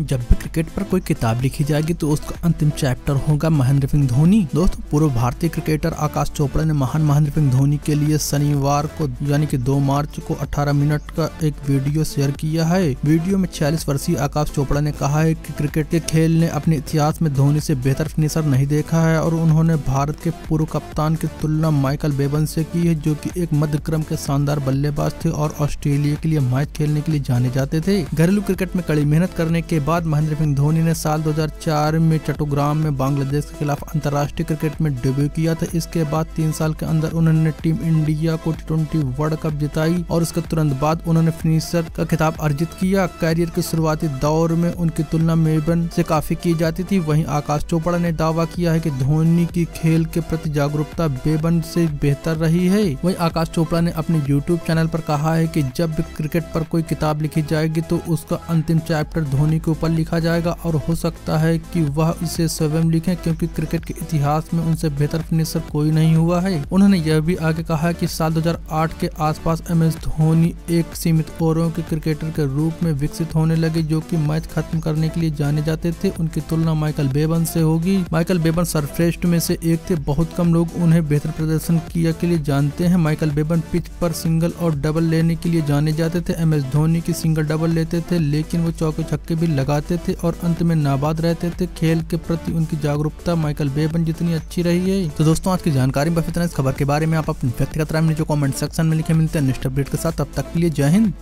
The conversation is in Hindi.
जब भी क्रिकेट पर कोई किताब लिखी जाएगी तो उसका अंतिम चैप्टर होगा महेंद्र सिंह धोनी। दोस्तों, पूर्व भारतीय क्रिकेटर आकाश चोपड़ा ने महान महेंद्र सिंह धोनी के लिए शनिवार को, यानी कि 2 मार्च को 18 मिनट का एक वीडियो शेयर किया है। वीडियो में 46 वर्षीय आकाश चोपड़ा ने कहा है कि क्रिकेट के खेल ने अपने इतिहास में धोनी से बेहतर फिनिशर नहीं देखा है और उन्होंने भारत के पूर्व कप्तान की तुलना माइकल बेबन से की है, जो की एक मध्य क्रम के शानदार बल्लेबाज थे और ऑस्ट्रेलिया के लिए मैच खेलने के लिए जाने जाते थे। घरेलू क्रिकेट में कड़ी मेहनत करने के बाद महेंद्र सिंह धोनी ने साल 2004 में चट्टोग्राम में बांग्लादेश के खिलाफ अंतर्राष्ट्रीय क्रिकेट में डेब्यू किया था। इसके बाद तीन साल के अंदर उन्होंने टीम इंडिया को टी वर्ल्ड कप जिताई और उसके तुरंत बाद उन्होंने फिनिशर का खिताब अर्जित किया। कैरियर के शुरुआती दौर में उनकी तुलना मेबन से काफ़ी की जाती थी। वहीं आकाश चोपड़ा ने दावा किया है कि धोनी की खेल के प्रति जागरूकता बेबन से बेहतर रही है। वहीं आकाश चोपड़ा ने अपने यूट्यूब चैनल पर कहा है कि जब भी क्रिकेट पर कोई किताब लिखी जाएगी तो उसका अंतिम चैप्टर धोनी के ऊपर लिखा जाएगा और हो सकता है कि वह इसे स्वयं लिखें क्योंकि क्रिकेट के इतिहास में उनसे बेहतर फिनिशर कोई नहीं हुआ है। उन्होंने यह भी आगे कहा कि साल 2008 के आसपास एम एस धोनी एक सीमित ओवरों के क्रिकेटर के रूप में विकसित होने लगे, जो कि मैच खत्म करने के लिए जाने जाते थे। उनकी तुलना माइकल बेबन से होगी। माइकल बेबन सर्वश्रेष्ठ में से एक थे। बहुत कम लोग उन्हें बेहतर प्रदर्शन किया के लिए जानते हैं। माइकल बेबन पिच पर सिंगल और डबल लेने के लिए जाने जाते थे। एम एस धोनी की सिंगल डबल लेते थे, लेकिन वो चौके छक्के भी लगाते थे और अंत में नाबाद रहते थे। खेल के प्रति उनकी जागरूकता माइकल बेबन जितनी अच्छी रही है। तो दोस्तों, आज की जानकारी बस इतना। इस खबर के बारे में आप अपनी व्यक्तिगत राय में जो कमेंट सेक्शन में लिखे मिलते हैं। नेक्स्ट अपडेट के साथ अब तक के लिए जय हिंद।